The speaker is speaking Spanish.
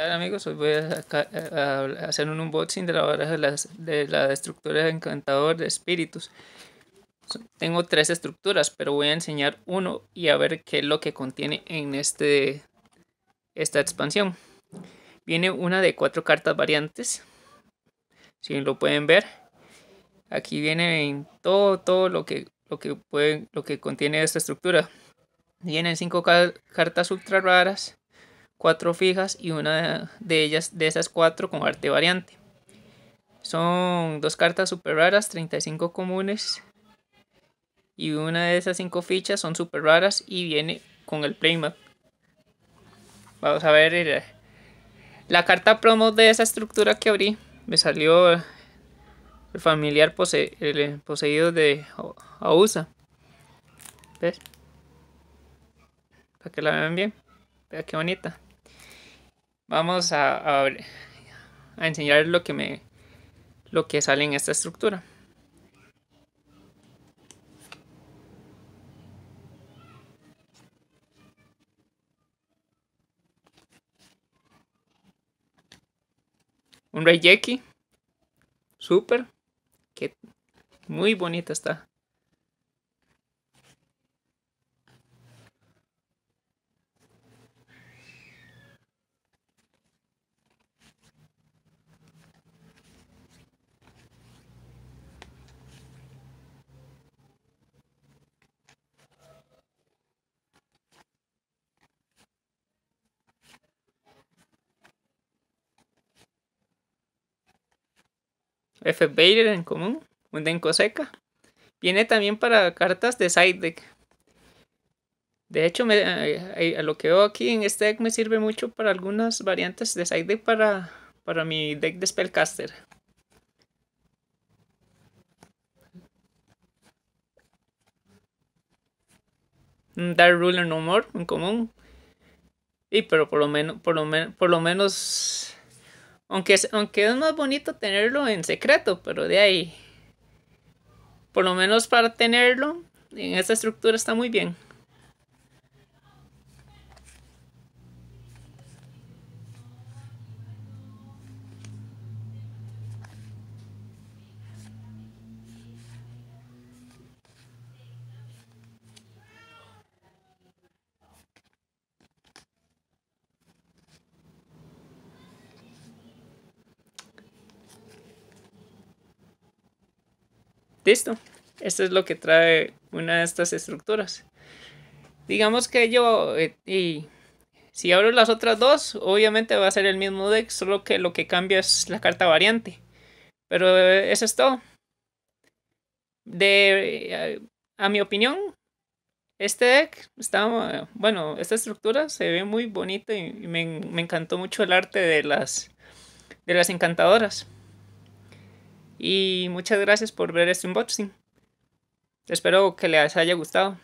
Amigos, hoy voy a, hacer un unboxing de la baraja de, la estructura de encantador de espíritus. Tengo tres estructuras, pero voy a enseñar uno y a ver qué es lo que contiene en este, esta expansión. Viene una de cuatro cartas variantes, si lo pueden ver. Aquí viene todo, todo lo que, lo que, lo que contiene esta estructura. Vienen cinco cartas ultra raras cuatro fijas y una de ellas, de esas cuatro, con arte variante. Son dos cartas super raras, 35 comunes. Y una de esas cinco fichas son super raras y viene con el playmat. Vamos a ver eh, la carta promo de esa estructura que abrí. Me salió el familiar el poseído de Ausa. ¿Ves? Para que la vean bien. Vea qué bonita. Vamos a, a, enseñar lo que me lo que sale en esta estructura. Un Jackie. Súper. Que muy bonita está. F. Bader en común, un Denko seca. Viene también para cartas de side deck. De hecho, me, eh, a, lo que veo aquí en este deck me sirve mucho para algunas variantes de side deck para, para mi deck de Spellcaster. Dark Ruler No More en común. Y pero por lo menos, por lo, menos por lo menos aunque es, aunque es más bonito tenerlo en secreto, pero de ahí, por lo menos para tenerlo en esta estructura está muy bien. Listo. Esto es lo que trae una de estas estructuras. Digamos que yo, eh, y si abro las otras dos, obviamente va a ser el mismo deck, solo que lo que cambia es la carta variante. Pero eh, eso es todo. De, eh, a mi opinión, este deck está, bueno, esta estructura se ve muy bonita y me, me encantó mucho el arte de las, de las encantadoras. Y muchas gracias por ver este unboxing. Espero que les haya gustado.